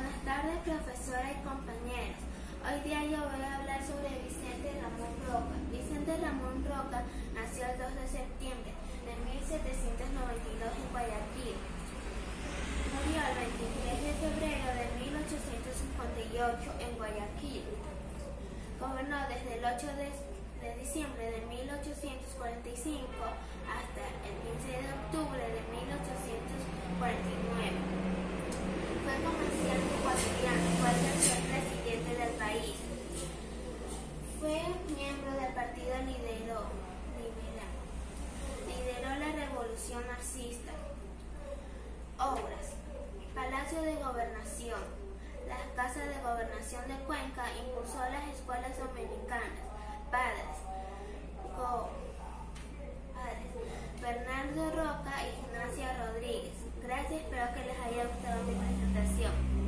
Buenas tardes, profesora y compañeros. Hoy día yo voy a hablar sobre Vicente Ramón Roca. Vicente Ramón Roca nació el 2 de septiembre de 1792 en Guayaquil. Murió el 23 de febrero de 1858 en Guayaquil. Gobernó desde el 8 de, de diciembre de 1845 miembro del Partido Liberal. Lideró la revolución marxista. Obras. Palacio de Gobernación. Las casas de gobernación de Cuenca impulsó las escuelas dominicanas. Padres. Padres. Bernardo Roca y Ignacia Rodríguez. Gracias, espero que les haya gustado mi